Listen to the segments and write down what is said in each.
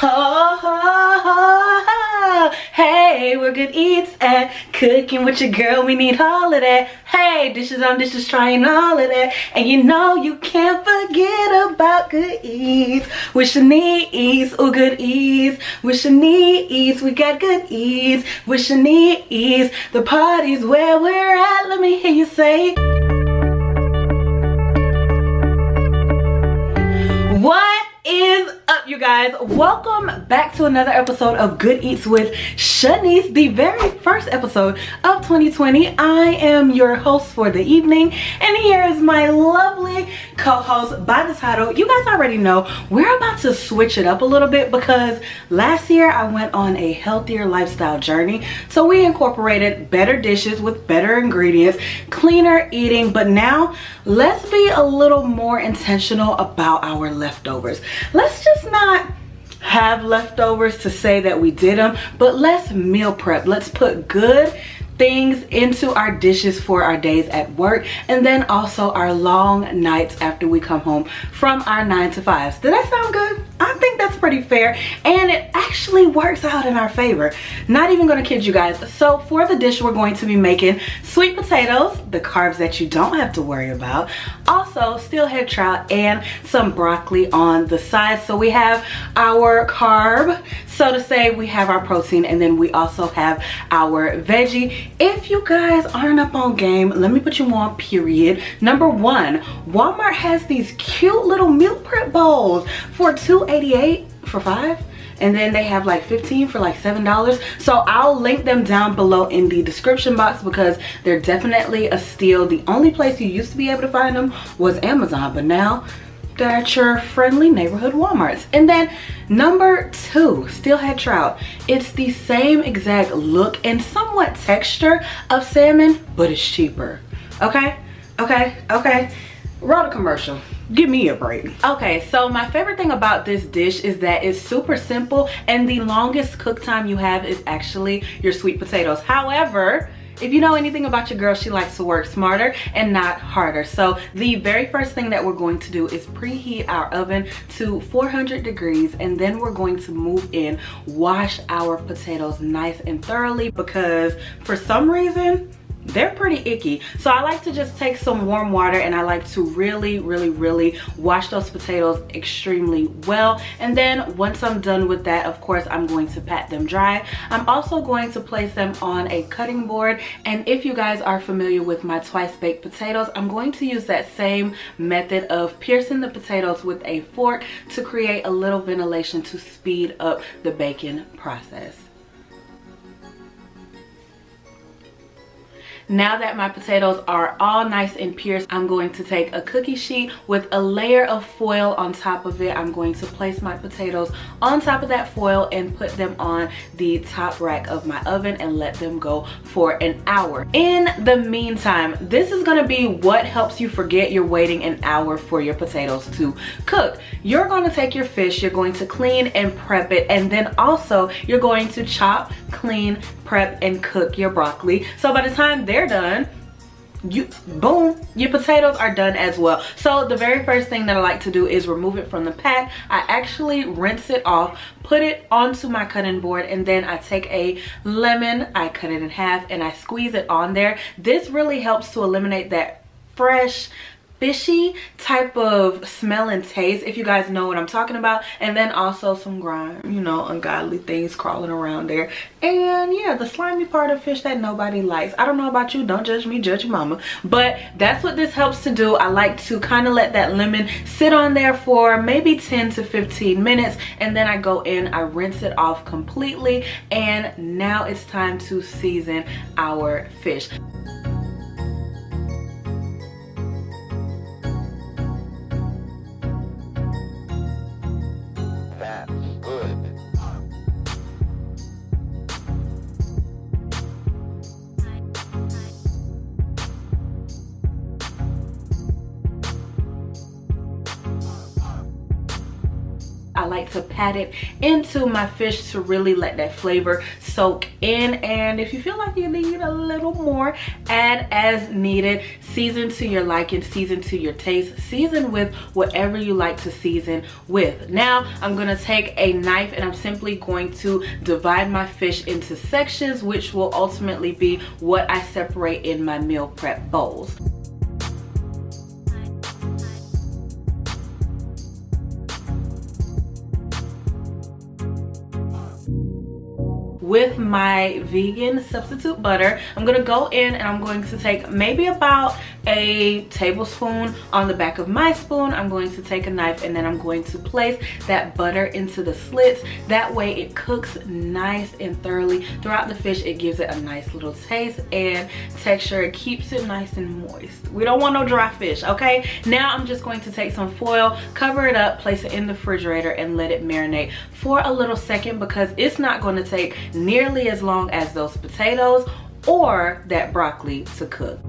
Oh, oh, oh, hey, we're good eats and cooking with your girl. We need all of that. Hey, dishes on dishes, trying all of that. And you know you can't forget about good eats with Shanice. Oh, good eats with Shanice. We got good eats with Shanice. The party's where we're at. Let me hear you say. You guys. Welcome back to another episode of good eats with shanice the very first episode of 2020 i am your host for the evening and here is my lovely co-host by the title you guys already know we're about to switch it up a little bit because last year i went on a healthier lifestyle journey. So we incorporated better dishes with better ingredients cleaner eating but now let's be a little more intentional about our leftovers. Let's just not have leftovers to say that we did them, but let's meal prep. Let's put good things into our dishes for our days at work and then also our long nights after we come home from our nine to fives. Did that sound good? I think that's pretty fair and it actually works out in our favor. Not even gonna kid you guys. So for the dish we're going to be making sweet potatoes, the carbs that you don't have to worry about. Also steelhead trout and some broccoli on the side. So we have our carb, so to say we have our protein and then we also have our veggie. If you guys aren't up on game, let me put you on period. Number one, Walmart has these cute little meal prep bowls for two 88 for five and then they have like 15 for like seven dollars so i'll link them down below in the description box because they're definitely a steal the only place you used to be able to find them was amazon but now at your friendly neighborhood walmarts. And then number two steelhead trout. It's the same exact look and somewhat texture of salmon but it's cheaper. Okay? Okay? Okay. Roll the commercial. Give me a break. Okay so my favorite thing about this dish is that it's super simple and the longest cook time you have is actually your sweet potatoes. However if you know anything about your girl, she likes to work smarter and not harder. So the very first thing that we're going to do is preheat our oven to 400 degrees and then we're going to move in, wash our potatoes nice and thoroughly because for some reason, they're pretty icky. So I like to just take some warm water and I like to really, really, really wash those potatoes extremely well. And then once I'm done with that, of course, I'm going to pat them dry. I'm also going to place them on a cutting board. And if you guys are familiar with my twice baked potatoes, I'm going to use that same method of piercing the potatoes with a fork to create a little ventilation to speed up the baking process. Now that my potatoes are all nice and pierced, I'm going to take a cookie sheet with a layer of foil on top of it. I'm going to place my potatoes on top of that foil and put them on the top rack of my oven and let them go for an hour. In the meantime, this is gonna be what helps you forget you're waiting an hour for your potatoes to cook. You're gonna take your fish, you're going to clean and prep it, and then also you're going to chop, clean, prep, and cook your broccoli. So by the time they're done, you boom your potatoes are done as well. So the very first thing that i like to do is remove it from the pack. I actually rinse it off put it onto my cutting board and then i take a lemon i cut it in half and i squeeze it on there. This really helps to eliminate that fresh fishy type of smell and taste if you guys know what i'm talking about. And then also some grime you know ungodly things crawling around there. And yeah the slimy part of fish that nobody likes. I don't know about you. Don't judge me. Judge mama. But that's what this helps to do. I like to kind of let that lemon sit on there for maybe 10 to 15 minutes. And then i go in i rinse it off completely. And now it's time to season our fish like to pat it into my fish to really let that flavor soak in. And if you feel like you need a little more, add as needed. Season to your liking, season to your taste, season with whatever you like to season with. Now I'm gonna take a knife and I'm simply going to divide my fish into sections, which will ultimately be what I separate in my meal prep bowls. With my vegan substitute butter. I'm gonna go in and I'm going to take maybe about a tablespoon on the back of my spoon. I'm going to take a knife and then I'm going to place that butter into the slits. That way it cooks nice and thoroughly throughout the fish. It gives it a nice little taste and texture. It keeps it nice and moist. We don't want no dry fish, okay? Now I'm just going to take some foil, cover it up, place it in the refrigerator and let it marinate for a little second because it's not going to take nearly as long as those potatoes or that broccoli to cook.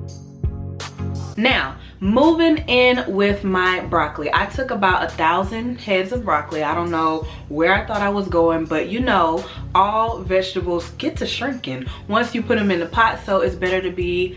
Now, moving in with my broccoli. I took about a thousand heads of broccoli. I don't know where I thought I was going, but you know, all vegetables get to shrinking once you put them in the pot, so it's better to be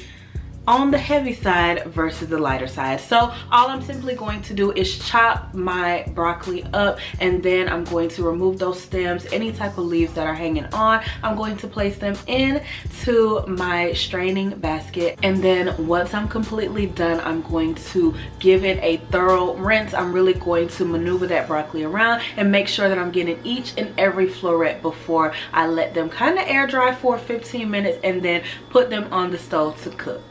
on the heavy side versus the lighter side. So all I'm simply going to do is chop my broccoli up and then I'm going to remove those stems, any type of leaves that are hanging on. I'm going to place them into my straining basket and then once I'm completely done, I'm going to give it a thorough rinse. I'm really going to maneuver that broccoli around and make sure that I'm getting each and every floret before I let them kind of air dry for 15 minutes and then put them on the stove to cook.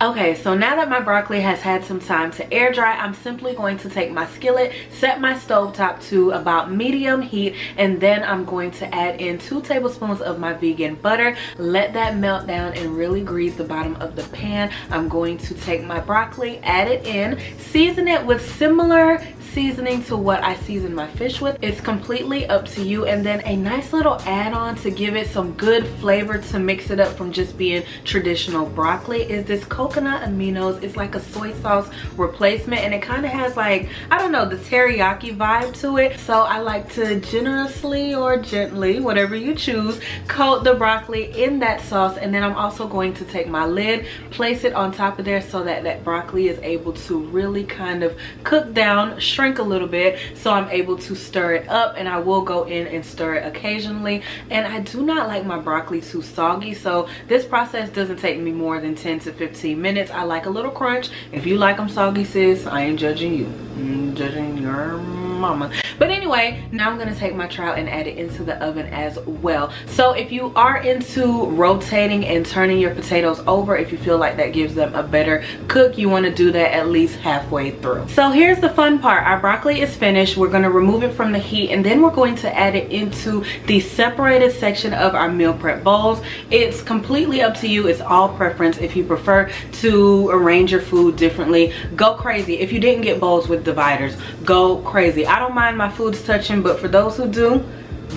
Okay, so now that my broccoli has had some time to air dry, I'm simply going to take my skillet, set my stove top to about medium heat, and then I'm going to add in two tablespoons of my vegan butter. Let that melt down and really grease the bottom of the pan. I'm going to take my broccoli, add it in, season it with similar seasoning to what I season my fish with. It's completely up to you. And then a nice little add-on to give it some good flavor to mix it up from just being traditional broccoli is this coconut aminos. It's like a soy sauce replacement and it kind of has like, I don't know, the teriyaki vibe to it. So I like to generously or gently, whatever you choose, coat the broccoli in that sauce. And then I'm also going to take my lid, place it on top of there so that that broccoli is able to really kind of cook down, shrink a little bit so I'm able to stir it up and I will go in and stir it occasionally. And I do not like my broccoli too soggy so this process doesn't take me more than 10 to 15 minutes. I like a little crunch. If you like them soggy sis I ain't judging you. I'm judging your mama. But anyway now i'm gonna take my trout and add it into the oven as well. So if you are into rotating and turning your potatoes over if you feel like that gives them a better cook you want to do that at least halfway through. So here's the fun part. Our broccoli is finished. We're going to remove it from the heat and then we're going to add it into the separated section of our meal prep bowls. It's completely up to you. It's all preference. If you prefer to arrange your food differently go crazy. If you didn't get bowls with dividers go crazy i don't mind my foods touching but for those who do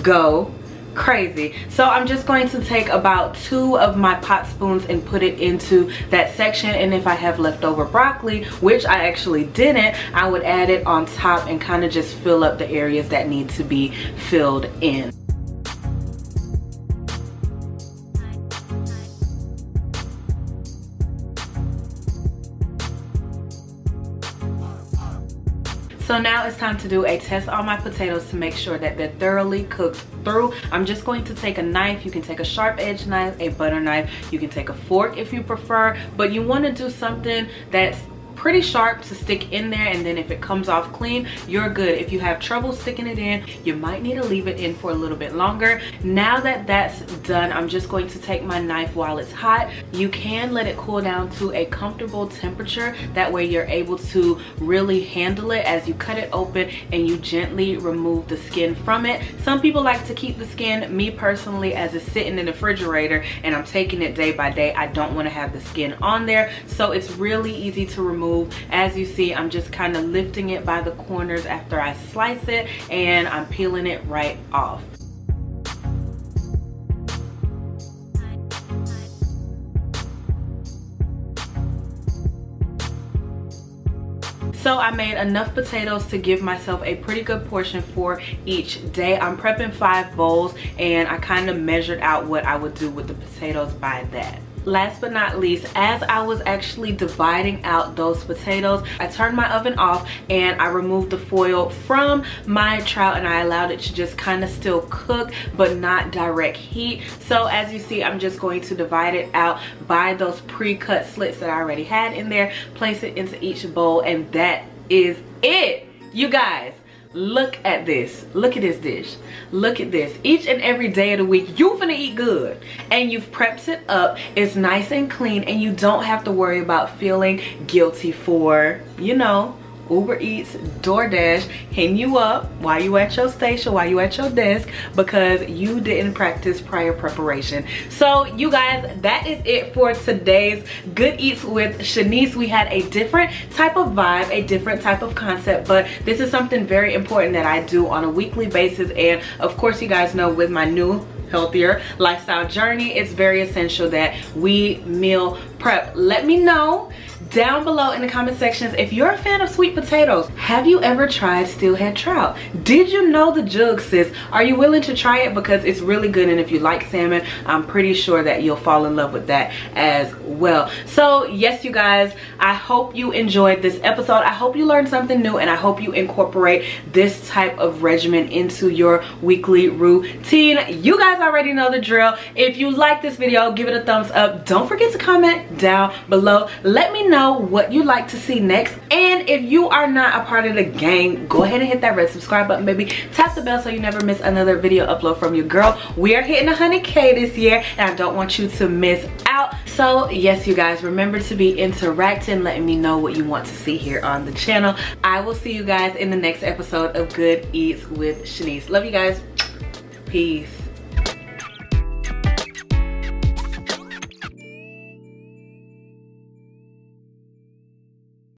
go crazy. So i'm just going to take about two of my pot spoons and put it into that section and if i have leftover broccoli which i actually didn't i would add it on top and kind of just fill up the areas that need to be filled in So now it's time to do a test on my potatoes to make sure that they're thoroughly cooked through. I'm just going to take a knife. You can take a sharp edge knife, a butter knife. You can take a fork if you prefer, but you want to do something that's pretty sharp to stick in there and then if it comes off clean you're good. If you have trouble sticking it in you might need to leave it in for a little bit longer. Now that that's done i'm just going to take my knife while it's hot. You can let it cool down to a comfortable temperature. That way you're able to really handle it as you cut it open and you gently remove the skin from it. Some people like to keep the skin me personally as it's sitting in the refrigerator and i'm taking it day by day. I don't want to have the skin on there. So it's really easy to remove move. As you see, I'm just kind of lifting it by the corners after I slice it and I'm peeling it right off. So So I made enough potatoes to give myself a pretty good portion for each day. I'm prepping five bowls and I kind of measured out what I would do with the potatoes by that last but not least as i was actually dividing out those potatoes i turned my oven off and i removed the foil from my trout and i allowed it to just kind of still cook but not direct heat. So as you see i'm just going to divide it out by those pre-cut slits that i already had in there place it into each bowl and that is it. You guys look at this. Look at this dish. Look at this. Each and every day of the week you're gonna eat good. And you've prepped it up. It's nice and clean. And you don't have to worry about feeling guilty for you know Uber Eats, DoorDash hitting you up while you at your station, while you at your desk because you didn't practice prior preparation. So you guys, that is it for today's Good Eats with Shanice. We had a different type of vibe, a different type of concept, but this is something very important that I do on a weekly basis. And of course, you guys know with my new healthier lifestyle journey, it's very essential that we meal prep. Let me know down below in the comment sections if you're a fan of sweet potatoes. Have you ever tried steelhead trout? Did you know the jug sis? Are you willing to try it? Because it's really good and if you like salmon i'm pretty sure that you'll fall in love with that as well. So yes you guys i hope you enjoyed this episode. I hope you learned something new and i hope you incorporate this type of regimen into your weekly routine. You guys already know the drill. If you like this video give it a thumbs up. Don't forget to comment down below. Let me know know what you'd like to see next. And if you are not a part of the gang go ahead and hit that red subscribe button baby. Tap the bell so you never miss another video upload from your girl we are hitting 100k this year and i don't want you to miss out. So yes you guys remember to be interacting. Letting me know what you want to see here on the channel. I will see you guys in the next episode of good eats with shanice. Love you guys. Peace